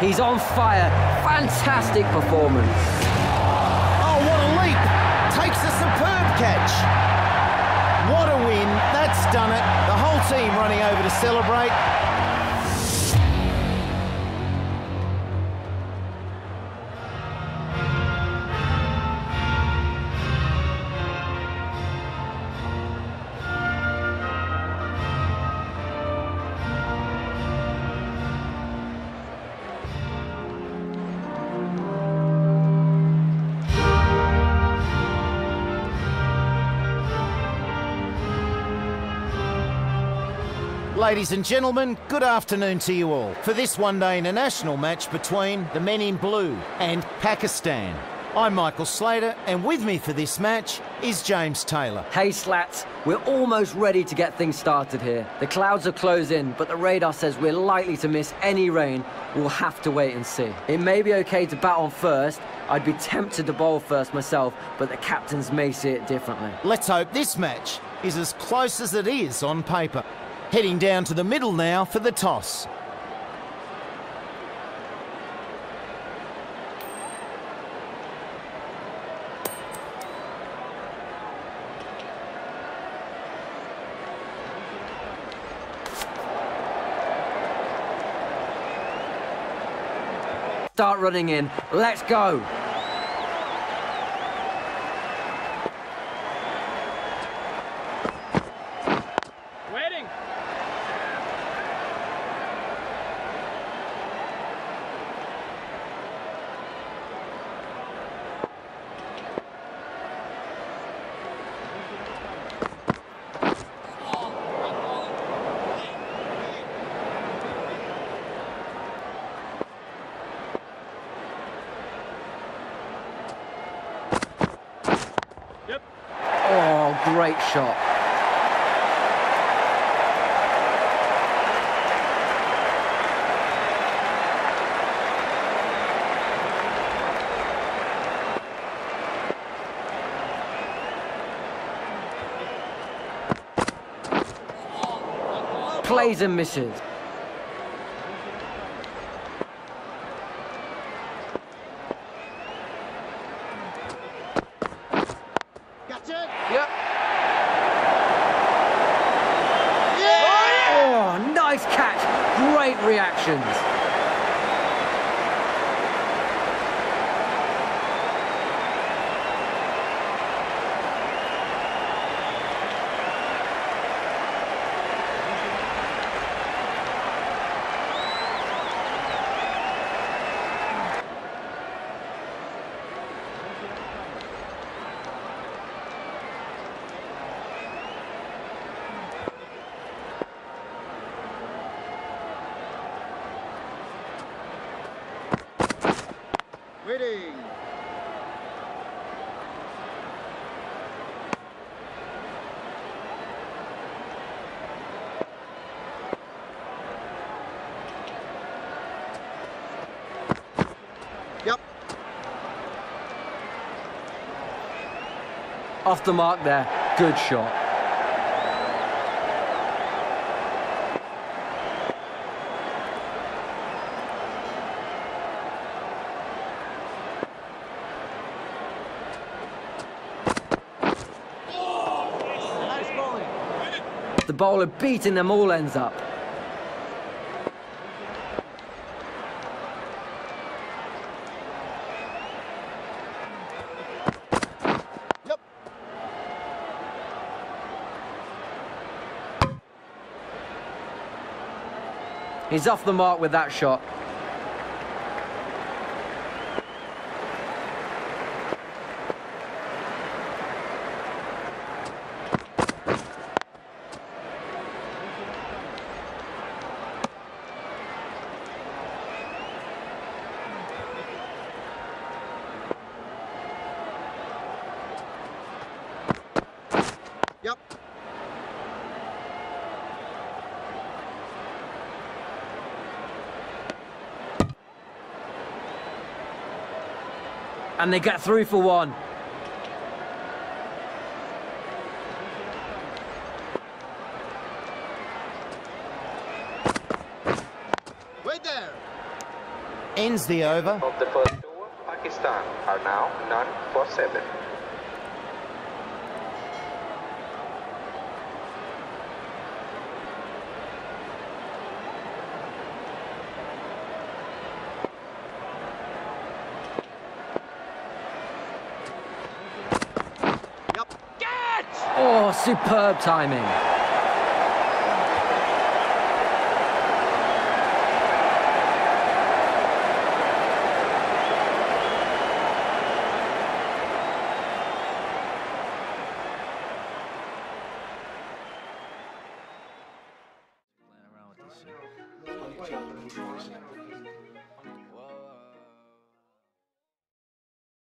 He's on fire. Fantastic performance. Oh, what a leap! Takes a superb catch. What a win. That's done it. The whole team running over to celebrate. Ladies and gentlemen, good afternoon to you all for this one-day international match between the men in blue and Pakistan. I'm Michael Slater, and with me for this match is James Taylor. Hey, Slats, we're almost ready to get things started here. The clouds are closing, but the radar says we're likely to miss any rain. We'll have to wait and see. It may be okay to bat on first. I'd be tempted to bowl first myself, but the captains may see it differently. Let's hope this match is as close as it is on paper. Heading down to the middle now for the toss. Start running in. Let's go. Waiting. Yep. Oh, great shot. Plays and misses. 旬です。Yep. Off the mark there. Good shot. The bowler beating them all ends up. Yep. He's off the mark with that shot. Yep. And they get through for one. Wait there. ends the over. of the first over, Pakistan are now none for seven. Yep. Oh, superb timing.